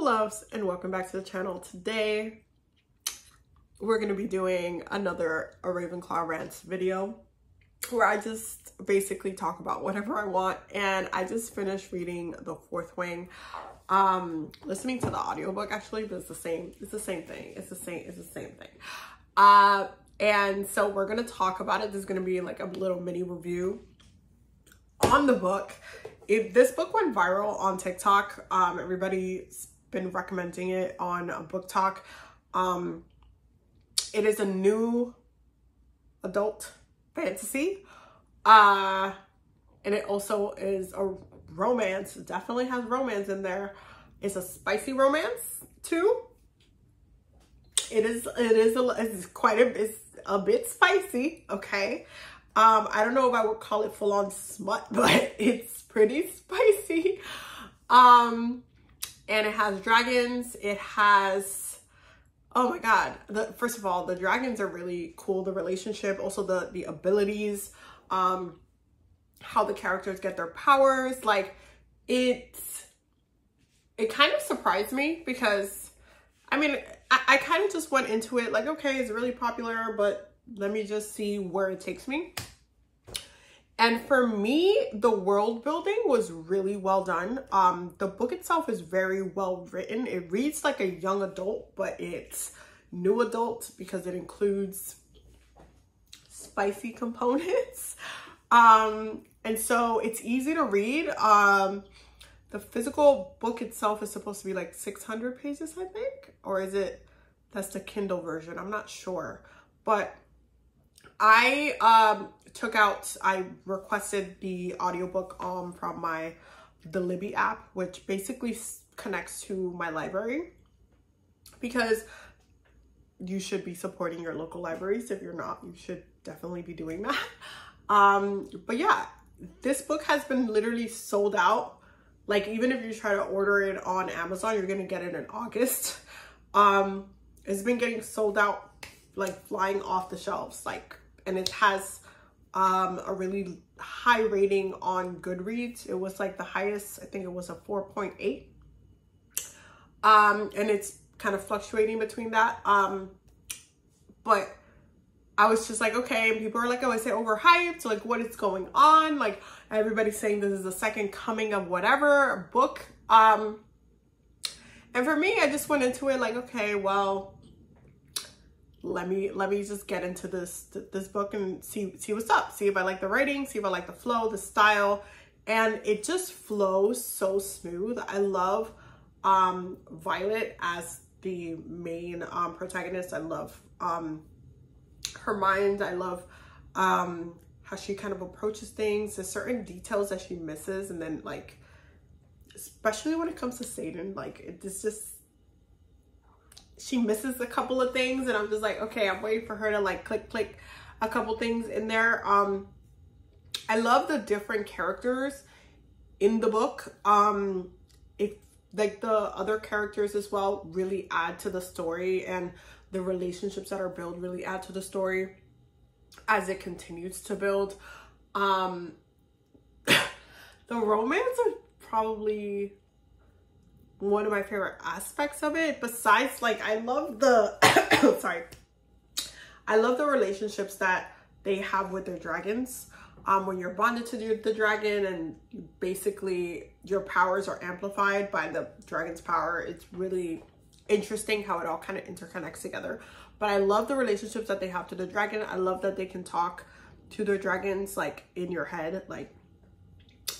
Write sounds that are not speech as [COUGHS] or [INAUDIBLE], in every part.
loves and welcome back to the channel. Today we're to be doing another a ravenclaw rants video where i just basically talk about whatever i want and i just finished reading the fourth wing. Um listening to the audiobook actually but it's the same it's the same thing it's the same it's the same thing. Uh and so we're to talk about it. There's to be like a little mini review on the book. If this book went viral on TikTok, um, everybody's been recommending it on BookTok. Um, it is a new adult fantasy. Uh, and it also is a romance. It definitely has romance in there. It's a spicy romance too. It is, it is, a, it's quite a, it's a bit spicy, okay? Um, I don't know if I would call it full on smut, [LAUGHS] but it's pretty spicy. Um, and it has dragons. It has, oh my God. The, first of all, the dragons are really cool. The relationship, also the, the abilities, um, how the characters get their powers. Like it's, it kind of surprised me because I mean, I, I kind of just went into it like, okay, it's really popular, but let me just see where it takes me. And for me, the world building was really well done. Um, the book itself is very well written. It reads like a young adult, but it's new adult because it includes spicy [LAUGHS] components. Um, and so it's easy to read. Um, the physical book itself is supposed to be like 600 pages, I think, or is it, that's the Kindle version. I'm not sure, but I um, took out, I requested the audiobook um, from my, the Libby app, which basically connects to my library because you should be supporting your local libraries. If you're not, you should definitely be doing that. [LAUGHS] Um, but yeah, this book has been literally sold out. Like even if you try to order it on Amazon, you're gonna get it in August. [LAUGHS] Um, it's been getting sold out, like flying off the shelves. Like and it has um, a really high rating on Goodreads. It was like the highest, I think it was a 4.8. Um, and it's kind of fluctuating between that. Um, but I was just like, okay, and people are like, oh, is it overhyped? Like, what is going on? Like, everybody's saying this is the second coming of whatever book. Um, and for me, I just went into it like, okay, well, let me let me just get into this this book and see see what's up. See if i like the writing see if i like the flow the style. And it just flows so smooth. I love um violet as the main um protagonist. I love um her mind. I love um how she kind of approaches things. There's certain details that she misses and then like especially when it comes to Xaden like it's just she misses a couple of things and I'm just like, okay, I'm waiting for her to like click, click a couple things in there. Um, I love the different characters in the book. Um, if like the other characters as well really add to the story and the relationships that are built really add to the story as it continues to build. Um, [LAUGHS] the romance are probably one of my favorite aspects of it besides like I love the [COUGHS] sorry I love the relationships that they have with their dragons. Um when you're bonded to the, the dragon and basically your powers are amplified by the dragon's power it's really interesting how it all kind of interconnects together. But I love the relationships that they have to the dragon. I love that they can talk to their dragons like in your head like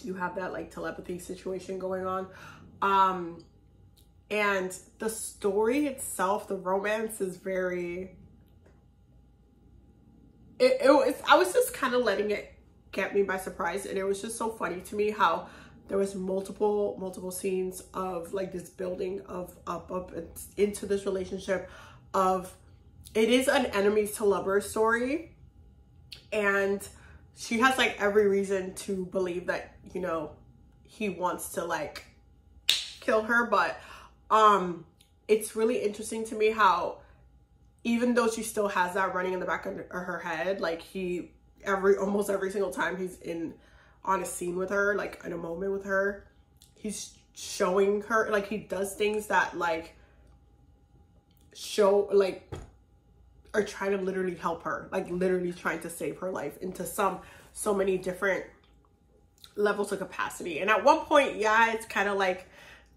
you have that like telepathy situation going on. Um and the story itself, the romance is very, it, it was, I was just kind of letting it get me by surprise. And it was just so funny to me how there was multiple, multiple scenes of like this building of up, up into this relationship of, it is an enemies to lovers story. And she has like every reason to believe that, you know, he wants to like kill her, but um, it's really interesting to me how even though she still has that running in the back of her head, like he every almost every single time he's in on a scene with her, like in a moment with her, he's showing her like he does things that like show like are trying to literally help her like literally trying to save her life into some so many different levels of capacity. And at one point yeah it's kind of like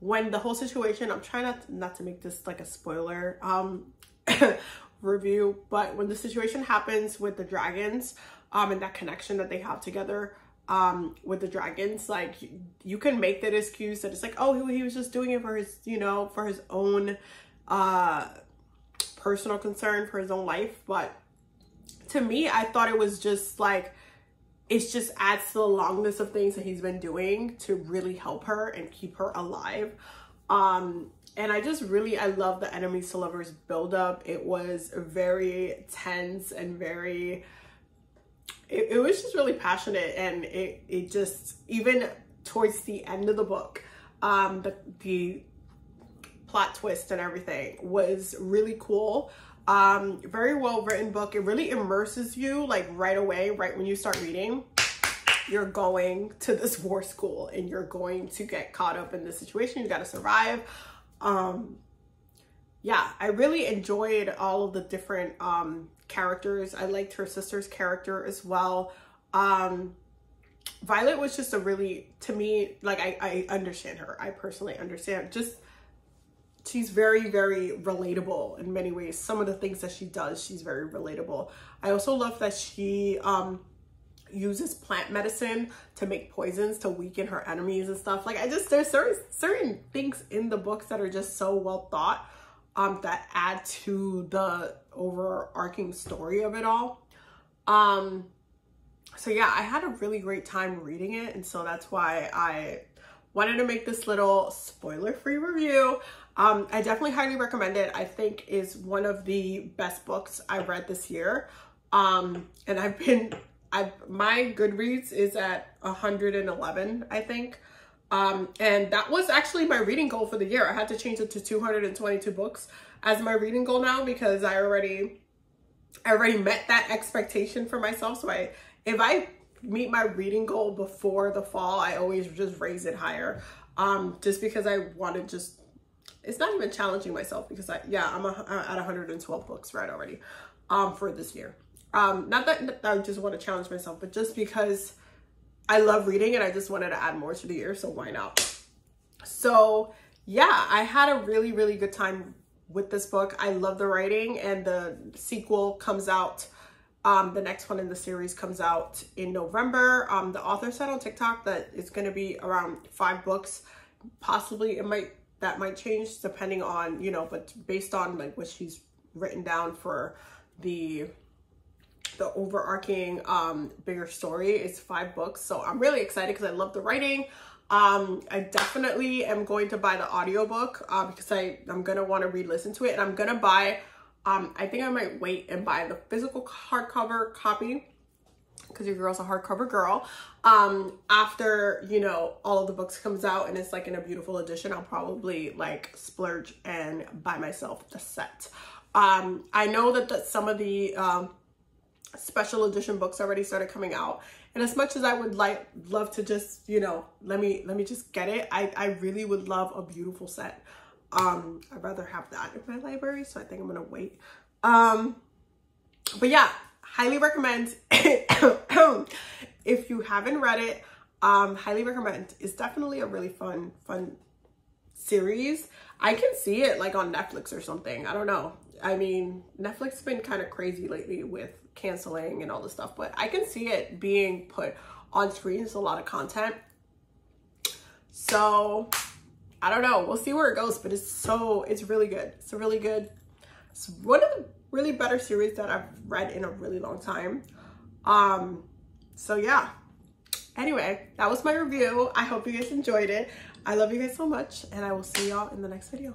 when the whole situation i'm trying not to, not to make this like a spoiler um [COUGHS] review but when the situation happens with the dragons um and that connection that they have together um with the dragons like you can make that excuse that it's like oh he, he was just doing it for his you know for his own uh personal concern for his own life but to me i thought it was just like it just adds to the longness of things that he's been doing to really help her and keep her alive. Um and i just really i love the enemies to lovers build up it was very tense and very it, it was just really passionate and it, it just even towards the end of the book um the the plot twist and everything was really cool um very well written book it really immerses you like right away right when you start reading you're going to this war school and you're going to get caught up in this situation you got to survive um yeah i really enjoyed all of the different um characters. I liked her sister's character as well. Um, Violet was just a really, to me, like I, I understand her. I personally understand. Just she's very, very relatable in many ways. Some of the things that she does, she's very relatable. I also love that she um uses plant medicine to make poisons to weaken her enemies and stuff. Like I just there's certain certain things in the books that are just so well thought um, that add to the overarching story of it all. Um, so yeah, I had a really great time reading it. And so that's why I wanted to make this little spoiler-free review. Um, I definitely highly recommend it. I think is one of the best books I've read this year. Um, and I've been, I my Goodreads is at 111, I think. Um, and that was actually my reading goal for the year. I had to change it to 222 books as my reading goal now because I already, I already met that expectation for myself. So I, if I meet my reading goal before the fall, I always just raise it higher. Um, just because I want to just, it's not even challenging myself because I, yeah, I'm a, at 112 books right already, um, for this year. Um, not that I just want to challenge myself, but just because I love reading and I just wanted to add more to the year, so why not? So yeah, I had a really, really good time with this book. I love the writing and the sequel comes out. Um, the next one in the series comes out in November. Um, the author said on TikTok that it's going to be around five books. Possibly it might, that might change depending on, you know, but based on like what she's written down for the the overarching um, bigger story it's five books. So I'm really excited because I love the writing. Um, I definitely am going to buy the audiobook uh, because I, I'm going to want to re-listen to it. And I'm going to buy, um, I think I might wait and buy the physical hardcover copy because your girl's a hardcover girl. Um, after, you know, all of the books comes out and it's like in a beautiful edition, I'll probably like splurge and buy myself the set. Um, I know that, some of the um, special edition books already started coming out. And as much as I would like love to just, you know, let me let me just get it, I, I really would love a beautiful set. Um, I'd rather have that in my library, so I think I'm gonna wait. Um, but yeah, highly recommend [COUGHS] if you haven't read it, um, highly recommend. It's definitely a really fun, fun series. I can see it like on Netflix or something. I don't know. I mean, Netflix has been kind of crazy lately with canceling and all this stuff, but I can see it being put on screen. It's a lot of content. So I don't know. We'll see where it goes, but it's so, it's really good. It's a really good, it's one of the really better series that I've read in a really long time. Um, so yeah. Anyway, that was my review. I hope you guys enjoyed it. I love you guys so much and I will see y'all in the next video.